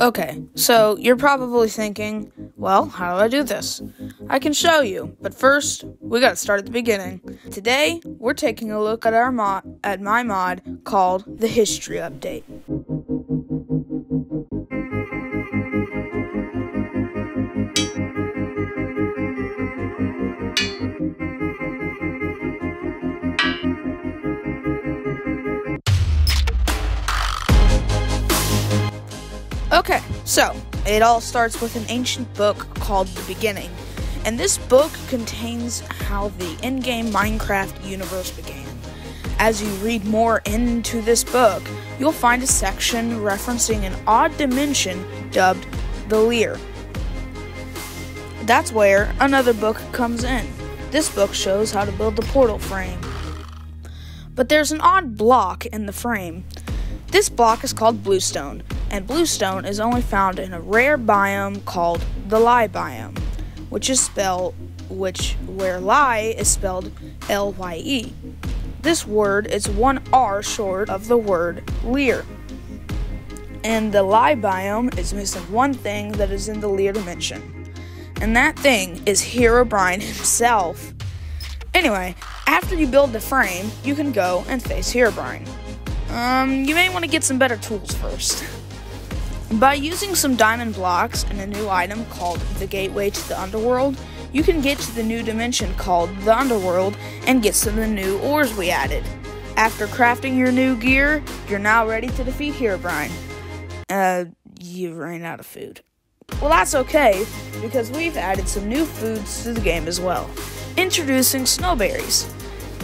Okay, so you're probably thinking, well, how do I do this? I can show you, but first, we gotta start at the beginning. Today, we're taking a look at our mod at my mod called the History Update. Okay, so it all starts with an ancient book called The Beginning, and this book contains how the in game Minecraft universe began. As you read more into this book, you'll find a section referencing an odd dimension dubbed the Leer. That's where another book comes in. This book shows how to build the portal frame. But there's an odd block in the frame. This block is called bluestone, and bluestone is only found in a rare biome called the Lye biome, which is spelled which where Lye is spelled L Y E. This word is one R short of the word Leer. And the Lye biome is missing one thing that is in the Leer dimension. And that thing is Herobrine himself. Anyway, after you build the frame, you can go and face Herobrine. Um, you may want to get some better tools first. By using some diamond blocks and a new item called the Gateway to the Underworld, you can get to the new dimension called the Underworld and get some of the new ores we added. After crafting your new gear, you're now ready to defeat Herobrine. Uh, you ran out of food. Well, that's okay, because we've added some new foods to the game as well. Introducing snowberries.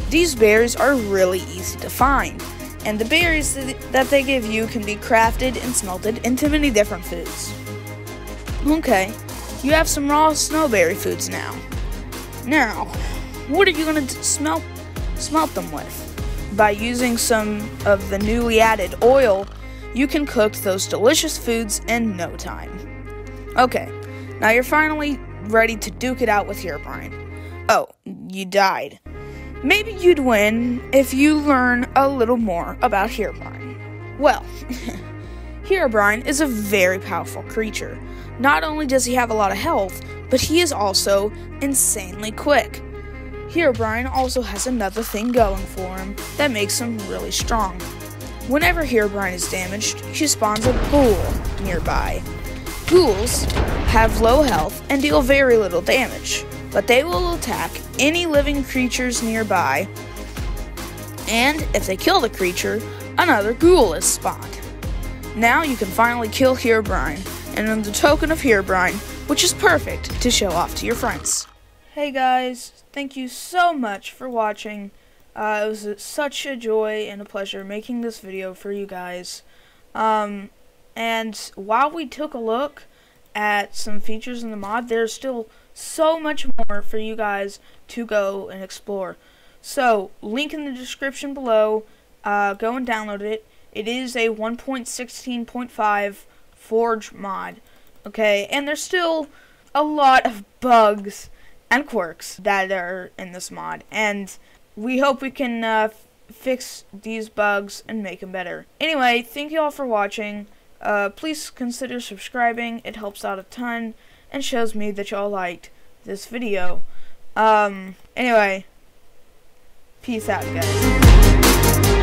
These berries are really easy to find and the berries that they give you can be crafted and smelted into many different foods. Okay, you have some raw snowberry foods now. Now, what are you going to smelt smelt them with? By using some of the newly added oil, you can cook those delicious foods in no time. Okay, now you're finally ready to duke it out with Herobrine. Oh, you died. Maybe you'd win if you learn a little more about Herobrine. Well, Herobrine is a very powerful creature. Not only does he have a lot of health, but he is also insanely quick. Herobrine also has another thing going for him that makes him really strong. Whenever Herobrine is damaged, he spawns a ghoul nearby. Ghouls have low health and deal very little damage but they will attack any living creatures nearby. And if they kill the creature, another ghoul is spawned. Now you can finally kill Herobrine, and in the token of Herobrine, which is perfect to show off to your friends. Hey guys, thank you so much for watching. Uh, it was such a joy and a pleasure making this video for you guys. Um, and while we took a look at some features in the mod, there's still so much more for you guys to go and explore. So, link in the description below. Uh, go and download it. It is a 1.16.5 Forge mod. Okay, and there's still a lot of bugs and quirks that are in this mod, and we hope we can uh, fix these bugs and make them better. Anyway, thank you all for watching. Uh, please consider subscribing. It helps out a ton and shows me that y'all liked this video. Um, anyway, peace out, guys.